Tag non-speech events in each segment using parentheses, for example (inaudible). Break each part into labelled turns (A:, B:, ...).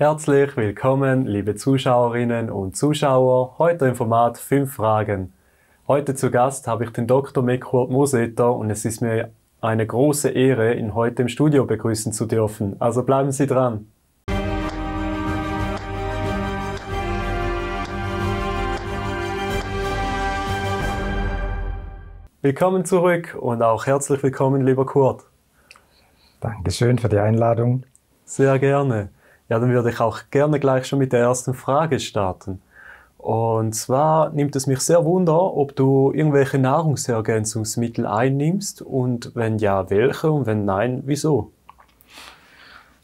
A: Herzlich willkommen, liebe Zuschauerinnen und Zuschauer, heute im Format 5 Fragen. Heute zu Gast habe ich den Dr. Mekurt Moseter und es ist mir eine große Ehre, ihn heute im Studio begrüßen zu dürfen. Also bleiben Sie dran. Willkommen zurück und auch herzlich willkommen, lieber Kurt.
B: Dankeschön für die Einladung.
A: Sehr gerne. Ja, dann würde ich auch gerne gleich schon mit der ersten Frage starten. Und zwar nimmt es mich sehr wunder, ob du irgendwelche Nahrungsergänzungsmittel einnimmst und wenn ja, welche und wenn nein, wieso?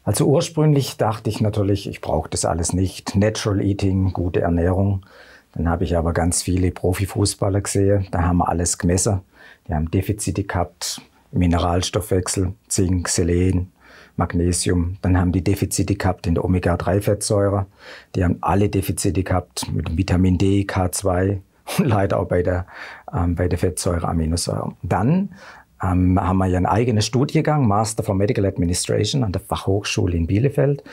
B: Also ursprünglich dachte ich natürlich, ich brauche das alles nicht. Natural Eating, gute Ernährung. Dann habe ich aber ganz viele Profifußballer gesehen, da haben wir alles gemessen. Die haben Defizite gehabt, Mineralstoffwechsel, Zink, Selen, Magnesium. Dann haben die Defizite gehabt in der Omega-3-Fettsäure. Die haben alle Defizite gehabt mit Vitamin D, K2 und (laughs) leider auch bei der, ähm, bei der Fettsäure, Aminosäure. Dann ähm, haben wir ja einen eigenen Studiengang, Master for Medical Administration an der Fachhochschule in Bielefeld.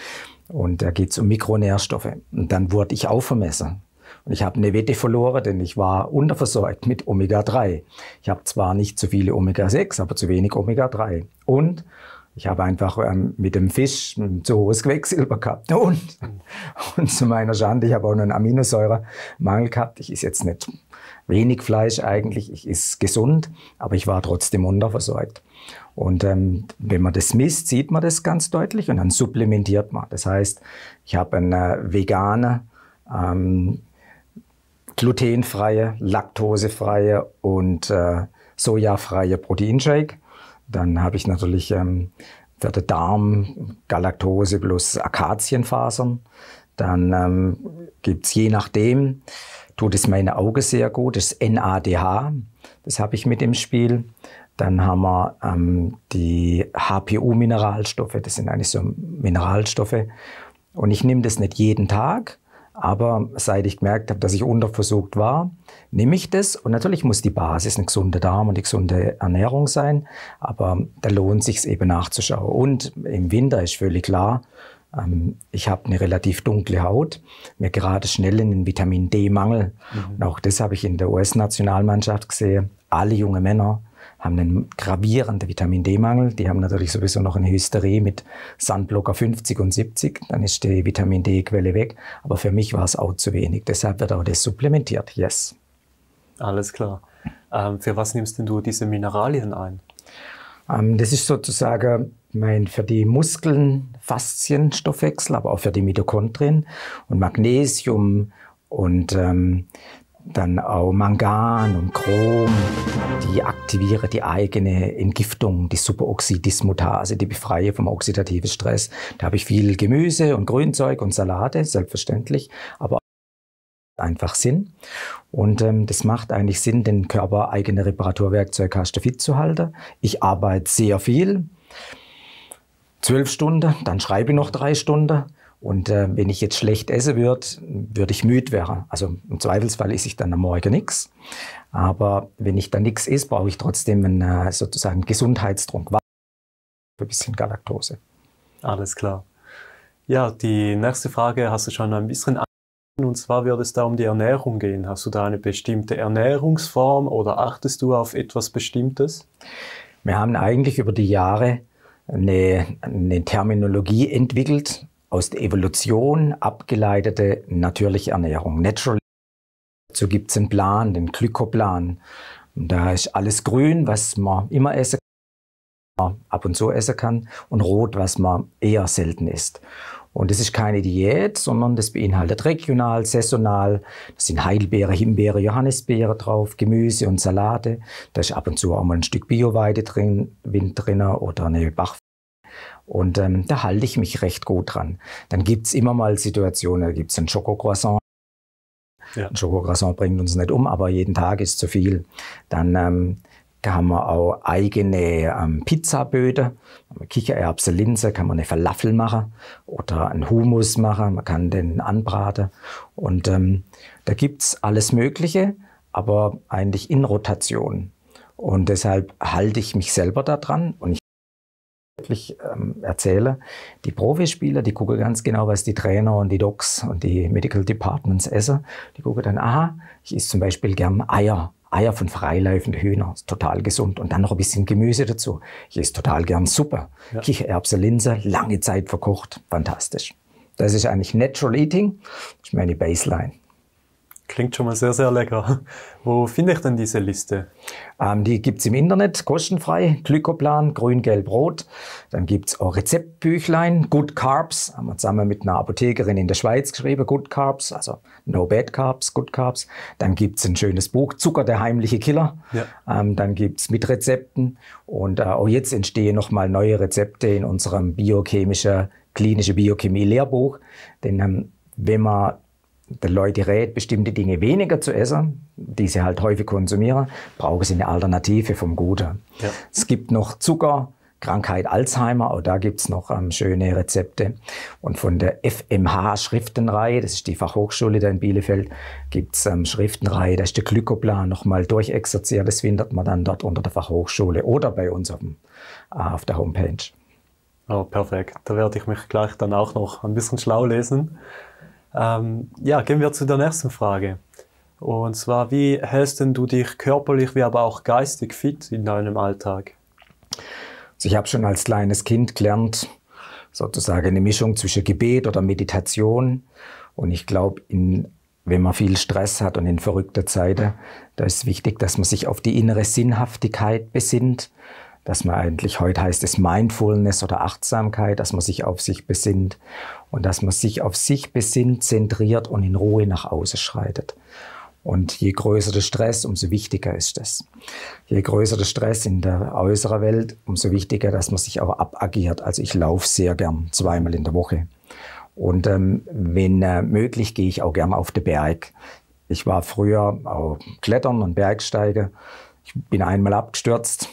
B: Und da geht es um Mikronährstoffe. Und dann wurde ich auch vermessen. Und ich habe eine Wette verloren, denn ich war unterversorgt mit Omega-3. Ich habe zwar nicht zu viele Omega-6, aber zu wenig Omega-3. Und ich habe einfach ähm, mit dem Fisch ein zu hohes Quecksilber gehabt. (laughs) Und, und zu meiner Schande, ich habe auch einen Aminosäuremangel gehabt. Ich esse jetzt nicht wenig Fleisch eigentlich, ich esse gesund, aber ich war trotzdem unterversorgt. Und ähm, wenn man das misst, sieht man das ganz deutlich und dann supplementiert man. Das heißt, ich habe einen äh, veganen, ähm, glutenfreie, laktosefreie und äh, sojafreie Proteinshake dann habe ich natürlich ähm, für den Darm Galaktose plus Akazienfasern. Dann ähm, gibt es je nachdem, tut es meine Augen sehr gut, das NADH, das habe ich mit im Spiel. Dann haben wir ähm, die HPU-Mineralstoffe, das sind eigentlich so Mineralstoffe. Und ich nehme das nicht jeden Tag, aber seit ich gemerkt habe, dass ich unterversorgt war, nehme ich das. Und natürlich muss die Basis ein gesunder Darm und eine gesunde Ernährung sein. Aber da lohnt sich eben nachzuschauen. Und im Winter ist völlig klar, ähm, ich habe eine relativ dunkle Haut, mir gerade schnell in den Vitamin D-Mangel. Mhm. Und auch das habe ich in der US-Nationalmannschaft gesehen. Alle junge Männer haben einen gravierenden Vitamin D-Mangel. Die haben natürlich sowieso noch eine Hysterie mit Sandblocker 50 und 70. Dann ist die Vitamin D-Quelle weg. Aber für mich war es auch zu wenig. Deshalb wird auch das supplementiert. Yes.
A: Alles klar. Ähm, für was nimmst denn du diese Mineralien ein?
B: Ähm, das ist sozusagen mein, für die Muskeln Faszienstoffwechsel, aber auch für die Mitochondrien und Magnesium und ähm, dann auch Mangan und Chrom, die aktivieren die eigene Entgiftung, die Superoxidismutase, die befreie vom oxidativen Stress. Da habe ich viel Gemüse und Grünzeug und Salate, selbstverständlich, aber einfach Sinn. Und ähm, das macht eigentlich Sinn, den Körper eigene Reparaturwerkzeug hast fit zu halten. Ich arbeite sehr viel, zwölf Stunden, dann schreibe ich noch drei Stunden und äh, wenn ich jetzt schlecht essen würde, würde ich müde werden. Also im Zweifelsfall esse ich dann am Morgen nichts. Aber wenn ich dann nichts esse, brauche ich trotzdem einen äh, sozusagen Gesundheitstrunk. Ein bisschen Galaktose.
A: Alles klar. Ja, die nächste Frage hast du schon ein bisschen an. Und zwar wird es da um die Ernährung gehen. Hast du da eine bestimmte Ernährungsform oder achtest du auf etwas Bestimmtes?
B: Wir haben eigentlich über die Jahre eine, eine Terminologie entwickelt, aus der Evolution abgeleitete natürliche Ernährung. Natural. Dazu gibt es einen Plan, den Glykoplan. Da ist alles grün, was man immer essen kann, ab und zu essen kann, und rot, was man eher selten isst. Und das ist keine Diät, sondern das beinhaltet regional, saisonal. Da sind Heidelbeere, Himbeere, Johannisbeere drauf, Gemüse und Salate. Da ist ab und zu auch mal ein Stück Bioweide drin, Wind drin oder eine Bach und ähm, da halte ich mich recht gut dran. Dann gibt's immer mal Situationen, da gibt's ein Schokocroissant. Ja. Ein Schokocroissant bringt uns nicht um, aber jeden Tag ist zu viel. Dann ähm, da haben wir auch eigene ähm, Pizzaböden. Kichererbse, Linse, kann man eine Falafel machen oder einen Hummus machen. Man kann den anbraten. Und ähm, da gibt's alles Mögliche, aber eigentlich in Rotation. Und deshalb halte ich mich selber daran und ich wirklich ähm, erzähle. Die Profispieler, die gucken ganz genau, was die Trainer und die Docs und die Medical Departments essen. Die gucken dann, aha, ich esse zum Beispiel gern Eier. Eier von freilaufenden Hühnern, ist total gesund. Und dann noch ein bisschen Gemüse dazu. Ich esse total gern Suppe. Ja. Kichererbse, Linse, lange Zeit verkocht. Fantastisch. Das ist eigentlich Natural Eating. Das ist meine Baseline.
A: Klingt schon mal sehr, sehr lecker. (laughs) Wo finde ich denn diese Liste?
B: Ähm, die es im Internet, kostenfrei. Glykoplan, grün, gelb, rot. Dann gibt es auch Rezeptbüchlein. Good Carbs, haben wir zusammen mit einer Apothekerin in der Schweiz geschrieben. Good Carbs, also No Bad Carbs, Good Carbs. Dann gibt es ein schönes Buch, Zucker, der heimliche Killer. Ja. Ähm, dann es mit Rezepten. Und äh, auch jetzt entstehen nochmal neue Rezepte in unserem biochemischen, klinische Biochemie-Lehrbuch. Denn ähm, wenn man den Leuten rät, bestimmte Dinge weniger zu essen, die sie halt häufig konsumieren, brauchen sie eine Alternative vom Guten. Ja. Es gibt noch Zucker, Krankheit Alzheimer, auch da gibt es noch ähm, schöne Rezepte. Und von der FMH-Schriftenreihe, das ist die Fachhochschule da in Bielefeld, gibt es ähm, Schriftenreihe, da ist der Glykoplan nochmal durchexerziert. Das findet man dann dort unter der Fachhochschule oder bei uns auf, dem, äh, auf der Homepage.
A: Oh, perfekt. Da werde ich mich gleich dann auch noch ein bisschen schlau lesen. Ähm, ja, gehen wir zu der nächsten Frage. Und zwar, wie hältst du dich körperlich wie aber auch geistig fit in deinem Alltag?
B: Also ich habe schon als kleines Kind gelernt, sozusagen eine Mischung zwischen Gebet oder Meditation. Und ich glaube, wenn man viel Stress hat und in verrückter Zeiten, da ist wichtig, dass man sich auf die innere Sinnhaftigkeit besinnt dass man eigentlich, heute heißt es Mindfulness oder Achtsamkeit, dass man sich auf sich besinnt und dass man sich auf sich besinnt, zentriert und in Ruhe nach außen schreitet. Und je größer der Stress, umso wichtiger ist es. Je größer der Stress in der äußeren Welt, umso wichtiger, dass man sich auch abagiert. Also ich laufe sehr gern, zweimal in der Woche. Und ähm, wenn äh, möglich, gehe ich auch gern auf den Berg. Ich war früher auch Klettern und Bergsteiger. Ich bin einmal abgestürzt,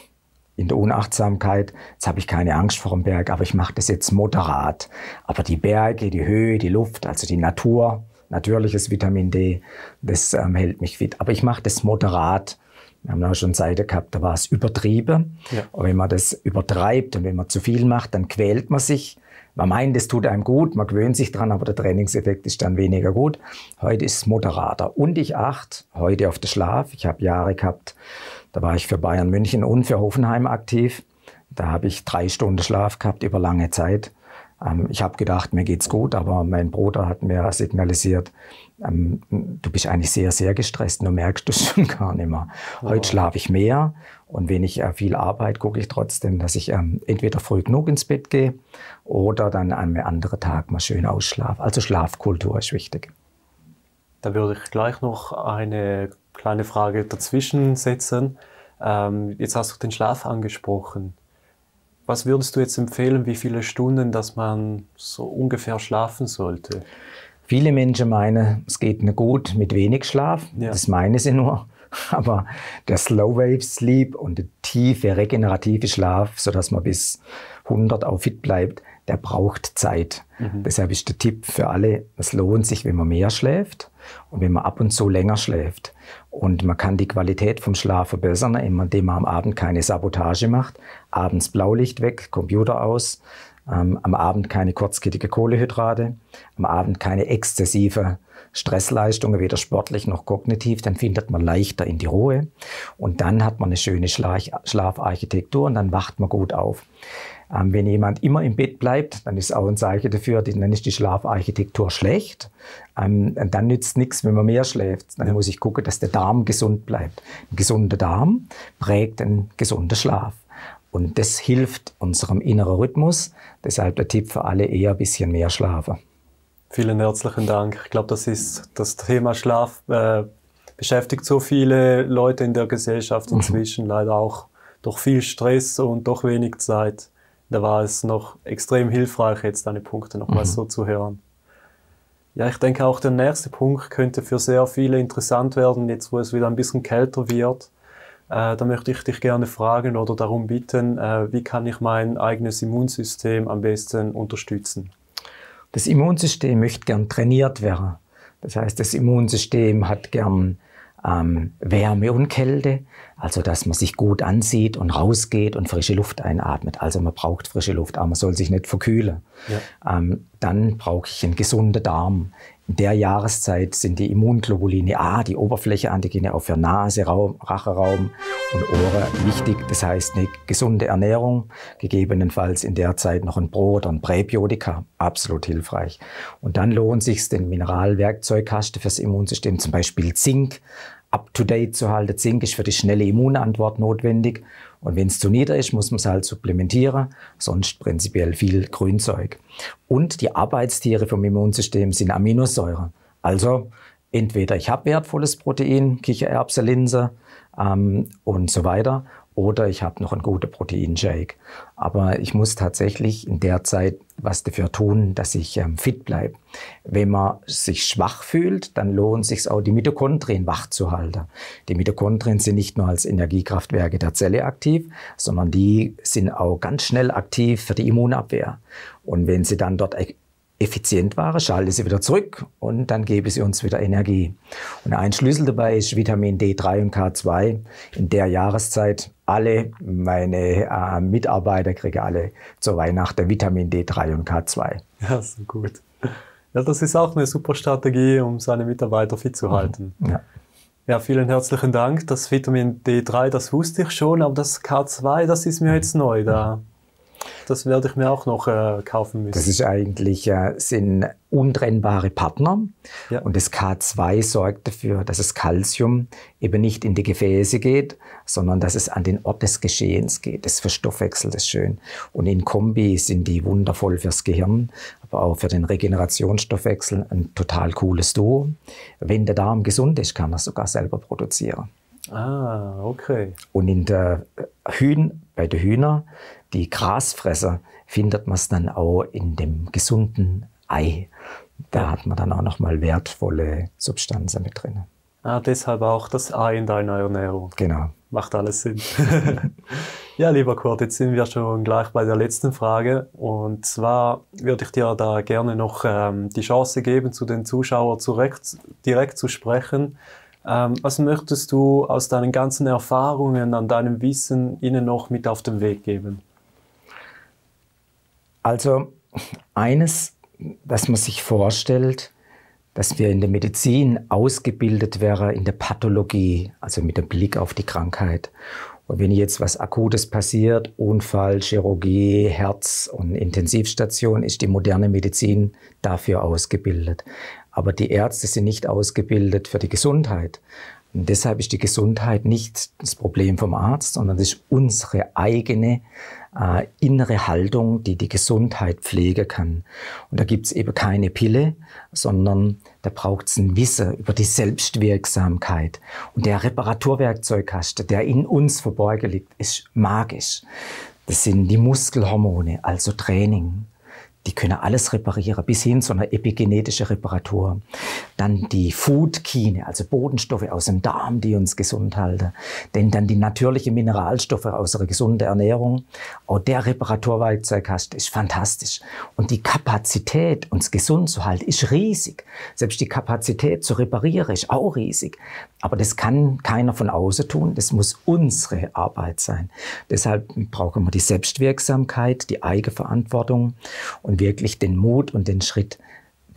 B: in der Unachtsamkeit. Jetzt habe ich keine Angst vor dem Berg, aber ich mache das jetzt moderat. Aber die Berge, die Höhe, die Luft, also die Natur, natürliches Vitamin D, das ähm, hält mich fit. Aber ich mache das moderat. Wir haben auch schon Seite gehabt, da war es übertrieben. Ja. Und wenn man das übertreibt und wenn man zu viel macht, dann quält man sich. Man meint, es tut einem gut, man gewöhnt sich dran, aber der Trainingseffekt ist dann weniger gut. Heute ist es moderater. Und ich achte heute auf den Schlaf. Ich habe Jahre gehabt, da war ich für Bayern München und für Hoffenheim aktiv. Da habe ich drei Stunden Schlaf gehabt über lange Zeit. Ähm, ich habe gedacht, mir geht's gut, aber mein Bruder hat mir signalisiert, ähm, du bist eigentlich sehr, sehr gestresst, du merkst es (laughs) schon gar nicht mehr. Heute oh. schlafe ich mehr und wenn ich äh, viel arbeite, gucke ich trotzdem, dass ich ähm, entweder früh genug ins Bett gehe oder dann an einem anderen Tag mal schön ausschlafe. Also Schlafkultur ist wichtig.
A: Da würde ich gleich noch eine kleine Frage dazwischen setzen. Ähm, jetzt hast du den Schlaf angesprochen. Was würdest du jetzt empfehlen, wie viele Stunden, dass man so ungefähr schlafen sollte?
B: Viele Menschen meinen, es geht nur gut mit wenig Schlaf. Ja. Das meinen sie nur. (laughs) Aber der Slow Wave Sleep und der tiefe regenerative Schlaf, sodass man bis 100 auch fit bleibt, der braucht Zeit. Mhm. Deshalb ist der Tipp für alle, es lohnt sich, wenn man mehr schläft und wenn man ab und zu länger schläft. Und man kann die Qualität vom Schlaf verbessern, indem man am Abend keine Sabotage macht. Abends Blaulicht weg, Computer aus. Ähm, am Abend keine kurzkettige Kohlehydrate. Am Abend keine exzessive Stressleistungen, weder sportlich noch kognitiv. Dann findet man leichter in die Ruhe. Und dann hat man eine schöne Schlafarchitektur und dann wacht man gut auf. Ähm, wenn jemand immer im Bett bleibt, dann ist auch ein Zeichen dafür, dann ist die Schlafarchitektur schlecht. Ähm, dann nützt nichts, wenn man mehr schläft. Dann ja. muss ich gucken, dass der Darm gesund bleibt. Ein gesunder Darm prägt einen gesunden Schlaf. Und das hilft unserem inneren Rhythmus. Deshalb der Tipp für alle eher ein bisschen mehr schlafen.
A: Vielen herzlichen Dank. Ich glaube, das ist das Thema Schlaf äh, beschäftigt so viele Leute in der Gesellschaft inzwischen mhm. leider auch durch viel Stress und durch wenig Zeit da war es noch extrem hilfreich, jetzt deine Punkte nochmals mhm. so zu hören. Ja, ich denke auch der nächste Punkt könnte für sehr viele interessant werden, jetzt wo es wieder ein bisschen kälter wird. Äh, da möchte ich dich gerne fragen oder darum bitten, äh, wie kann ich mein eigenes Immunsystem am besten unterstützen?
B: Das Immunsystem möchte gern trainiert werden. Das heißt, das Immunsystem hat gern ähm, Wärme und Kälte, also dass man sich gut ansieht und rausgeht und frische Luft einatmet. Also man braucht frische Luft, aber man soll sich nicht verkühlen. Ja. Ähm, dann brauche ich einen gesunden Darm. Der Jahreszeit sind die Immunglobuline A, die Oberflächeantigene auch für Nase, Raum, Racheraum und Ohren wichtig. Das heißt, eine gesunde Ernährung, gegebenenfalls in der Zeit noch ein Brot und ein Präbiotika, absolut hilfreich. Und dann lohnt sich den Mineralwerkzeugkasten fürs Immunsystem, zum Beispiel Zink, up-to-date zu halten. Zink ist für die schnelle Immunantwort notwendig. Und wenn es zu niedrig ist, muss man es halt supplementieren. Sonst prinzipiell viel Grünzeug. Und die Arbeitstiere vom Immunsystem sind Aminosäuren. Also entweder ich habe wertvolles Protein, Kichererbse, Linse ähm, und so weiter, oder ich habe noch einen guten Proteinshake. Aber ich muss tatsächlich in der Zeit was dafür tun, dass ich ähm, fit bleibe. Wenn man sich schwach fühlt, dann lohnt es sich auch, die Mitochondrien wach zu halten. Die Mitochondrien sind nicht nur als Energiekraftwerke der Zelle aktiv, sondern die sind auch ganz schnell aktiv für die Immunabwehr. Und wenn sie dann dort effizient waren, schalte sie wieder zurück und dann gebe sie uns wieder Energie. Und ein Schlüssel dabei ist Vitamin D3 und K2. In der Jahreszeit alle meine äh, Mitarbeiter kriegen alle zur Weihnachten Vitamin D3 und K2.
A: Ja, so gut. Ja, das ist auch eine super Strategie, um seine Mitarbeiter fit zu mhm. halten. Ja. Ja, vielen herzlichen Dank. Das Vitamin D3, das wusste ich schon, aber das K2, das ist mir jetzt neu. Da das werde ich mir auch noch äh, kaufen müssen.
B: Das ist eigentlich äh, sind untrennbare Partner. Ja. Und das K2 sorgt dafür, dass das Calcium eben nicht in die Gefäße geht, sondern dass es an den Ort des Geschehens geht. Das verstoffwechselt es schön. Und in Kombi sind die wundervoll fürs Gehirn, aber auch für den Regenerationsstoffwechsel ein total cooles Duo. Wenn der Darm gesund ist, kann er sogar selber produzieren.
A: Ah, okay.
B: Und in der Hühn, bei den Hühnern die Grasfresser findet man es dann auch in dem gesunden Ei. Da hat man dann auch nochmal wertvolle Substanzen mit drin.
A: Ah, deshalb auch das Ei in deiner Ernährung.
B: Genau.
A: Macht alles Sinn. (laughs) ja, lieber Kurt, jetzt sind wir schon gleich bei der letzten Frage. Und zwar würde ich dir da gerne noch ähm, die Chance geben, zu den Zuschauern direkt, direkt zu sprechen. Ähm, was möchtest du aus deinen ganzen Erfahrungen, an deinem Wissen ihnen noch mit auf den Weg geben?
B: Also eines, dass man sich vorstellt, dass wir in der Medizin ausgebildet wären in der Pathologie, also mit dem Blick auf die Krankheit. Und wenn jetzt was Akutes passiert, Unfall, Chirurgie, Herz und Intensivstation, ist die moderne Medizin dafür ausgebildet. Aber die Ärzte sind nicht ausgebildet für die Gesundheit. Und deshalb ist die Gesundheit nicht das Problem vom Arzt, sondern das ist unsere eigene äh, innere Haltung, die die Gesundheit pflegen kann. Und da gibt's eben keine Pille, sondern da braucht's ein Wissen über die Selbstwirksamkeit. Und der Reparaturwerkzeugkasten, der in uns verborgen liegt, ist magisch. Das sind die Muskelhormone, also Training. Die können alles reparieren, bis hin zu einer epigenetischen Reparatur. Dann die Foodkine, also Bodenstoffe aus dem Darm, die uns gesund halten. Denn dann die natürlichen Mineralstoffe aus einer gesunden Ernährung. Auch der Reparaturwerkzeugkasten ist fantastisch. Und die Kapazität, uns gesund zu halten, ist riesig. Selbst die Kapazität zu reparieren ist auch riesig. Aber das kann keiner von außen tun. Das muss unsere Arbeit sein. Deshalb brauchen wir die Selbstwirksamkeit, die Eigenverantwortung wirklich den Mut und den Schritt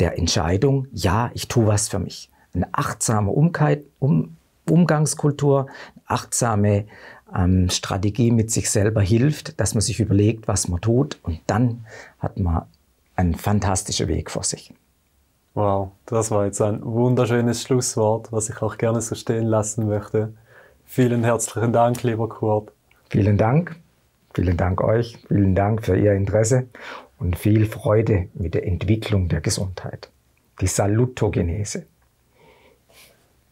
B: der Entscheidung, ja, ich tue was für mich. Eine achtsame Umkeit, um, Umgangskultur, eine achtsame ähm, Strategie mit sich selber hilft, dass man sich überlegt, was man tut und dann hat man einen fantastischen Weg vor sich.
A: Wow, das war jetzt ein wunderschönes Schlusswort, was ich auch gerne so stehen lassen möchte. Vielen herzlichen Dank, lieber Kurt.
B: Vielen Dank. Vielen Dank euch. Vielen Dank für Ihr Interesse und viel Freude mit der Entwicklung der Gesundheit. Die Salutogenese.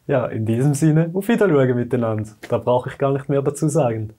A: Ja, in diesem Sinne, auf Wiedersehen miteinander. Da brauche ich gar nicht mehr dazu sagen.